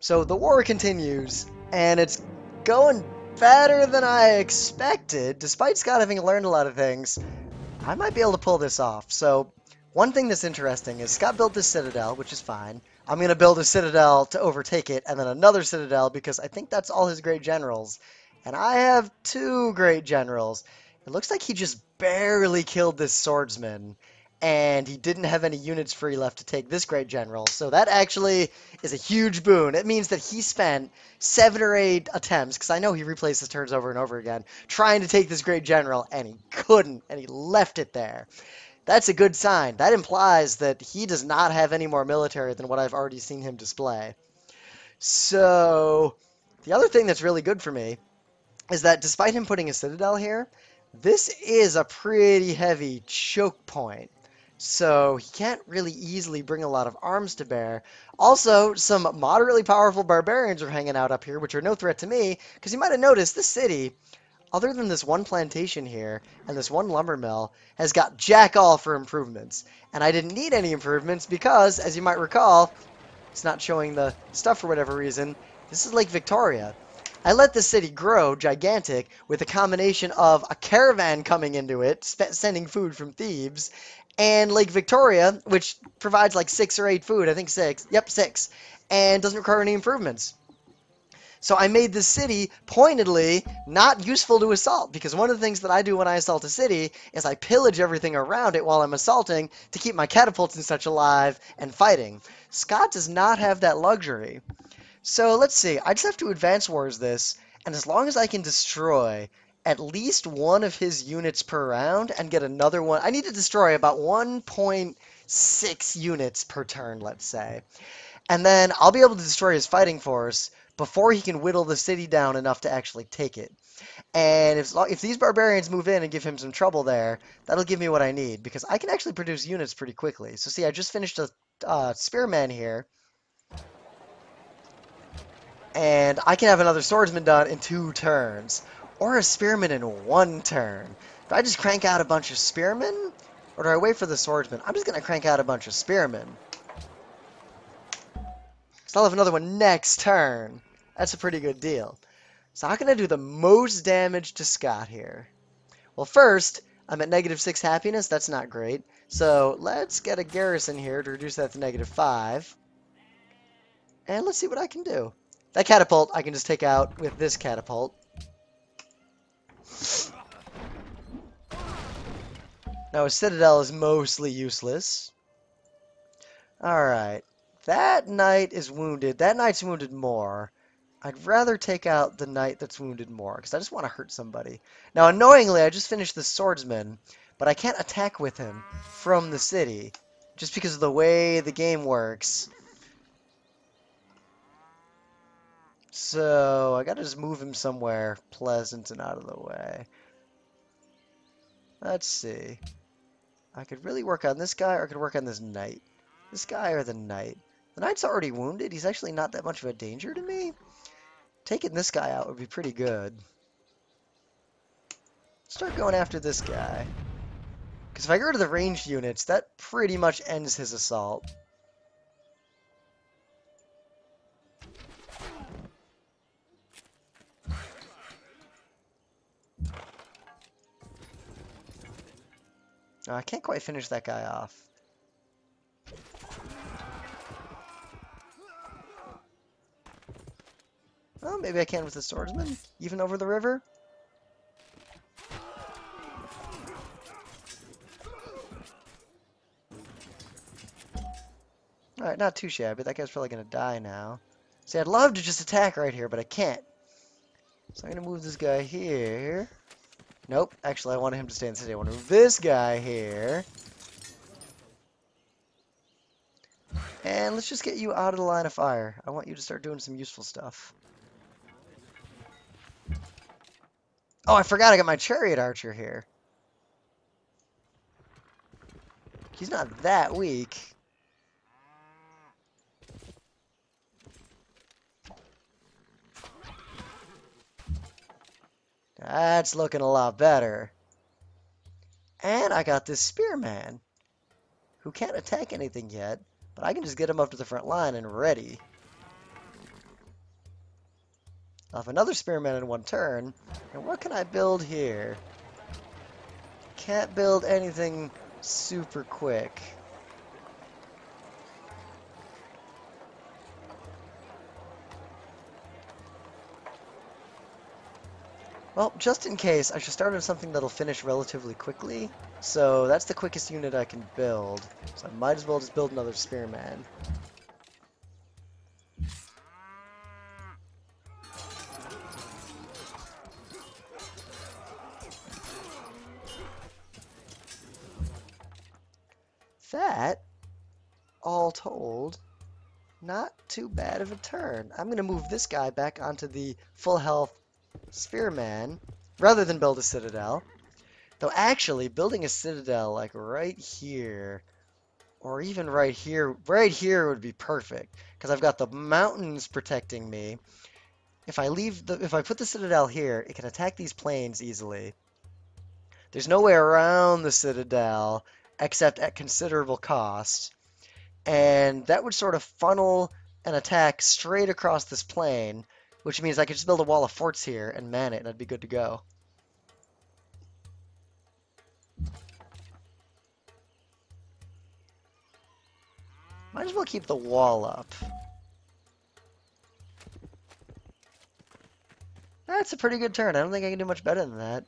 So the war continues, and it's going better than I expected. Despite Scott having learned a lot of things, I might be able to pull this off. So one thing that's interesting is Scott built this citadel, which is fine. I'm going to build a citadel to overtake it, and then another citadel because I think that's all his great generals. And I have two great generals. It looks like he just barely killed this swordsman and he didn't have any units free left to take this great general. So that actually is a huge boon. It means that he spent seven or eight attempts, because I know he replays his turns over and over again, trying to take this great general, and he couldn't, and he left it there. That's a good sign. That implies that he does not have any more military than what I've already seen him display. So, the other thing that's really good for me is that despite him putting a citadel here, this is a pretty heavy choke point so he can't really easily bring a lot of arms to bear. Also, some moderately powerful barbarians are hanging out up here, which are no threat to me, because you might have noticed this city, other than this one plantation here and this one lumber mill, has got jack all for improvements. And I didn't need any improvements because, as you might recall, it's not showing the stuff for whatever reason, this is Lake Victoria. I let the city grow gigantic with a combination of a caravan coming into it, sending food from Thebes, and Lake Victoria, which provides like six or eight food, I think six, yep, six, and doesn't require any improvements. So I made the city pointedly not useful to assault because one of the things that I do when I assault a city is I pillage everything around it while I'm assaulting to keep my catapults and such alive and fighting. Scott does not have that luxury. So let's see. I just have to advance wars this, and as long as I can destroy at least one of his units per round and get another one. I need to destroy about 1.6 units per turn, let's say. And then I'll be able to destroy his fighting force before he can whittle the city down enough to actually take it. And if, if these barbarians move in and give him some trouble there, that'll give me what I need because I can actually produce units pretty quickly. So see, I just finished a uh, spearman here. And I can have another swordsman done in two turns or a spearman in one turn. Do I just crank out a bunch of spearmen? Or do I wait for the swordsman? I'm just going to crank out a bunch of spearmen. So I'll have another one next turn. That's a pretty good deal. So how can I do the most damage to Scott here? Well, first, I'm at negative 6 happiness. That's not great. So let's get a garrison here to reduce that to negative 5. And let's see what I can do. That catapult I can just take out with this catapult. Now, a citadel is mostly useless. Alright. That knight is wounded. That knight's wounded more. I'd rather take out the knight that's wounded more, because I just want to hurt somebody. Now, annoyingly, I just finished the swordsman, but I can't attack with him from the city, just because of the way the game works. So, I gotta just move him somewhere pleasant and out of the way. Let's see. I could really work on this guy, or I could work on this knight. This guy or the knight. The knight's already wounded. He's actually not that much of a danger to me. Taking this guy out would be pretty good. Start going after this guy. Because if I go to the ranged units, that pretty much ends his assault. No, I can't quite finish that guy off. Well, maybe I can with the swordsman, even over the river. Alright, not too shabby. That guy's probably going to die now. See, I'd love to just attack right here, but I can't. So I'm going to move this guy here. Nope. Actually, I wanted him to stay in the city. I want to move this guy here. And let's just get you out of the line of fire. I want you to start doing some useful stuff. Oh, I forgot I got my chariot archer here. He's not that weak. That's looking a lot better. And I got this spearman, who can't attack anything yet, but I can just get him up to the front line and ready. Have another Spearman in one turn. And what can I build here? Can't build anything super quick. Well, just in case, I should start on something that'll finish relatively quickly. So that's the quickest unit I can build. So I might as well just build another Spearman. That, all told, not too bad of a turn. I'm going to move this guy back onto the full health Spearman rather than build a citadel. Though actually, building a citadel like right here, or even right here, right here would be perfect because I've got the mountains protecting me. If I leave the, if I put the citadel here, it can attack these plains easily. There's no way around the citadel except at considerable cost, and that would sort of funnel an attack straight across this plain, which means I could just build a wall of forts here and man it, and I'd be good to go. Might as well keep the wall up. That's a pretty good turn. I don't think I can do much better than that.